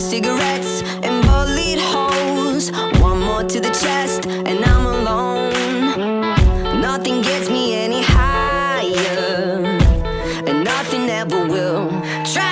cigarettes and bullet holes. One more to the chest, and I'm alone. Nothing gets me any higher, and nothing ever will. Try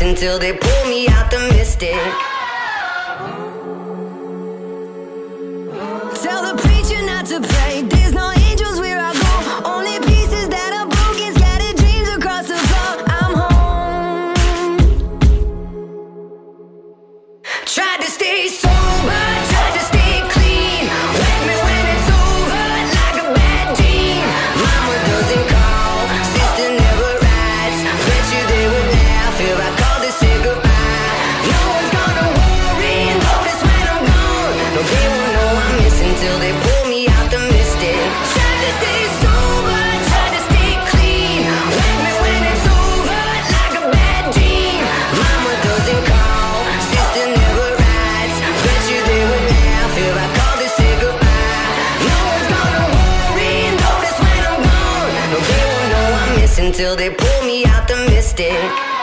until they pull me out the mystic. Tell the preacher not to play, there's no until they pull me out the mystic.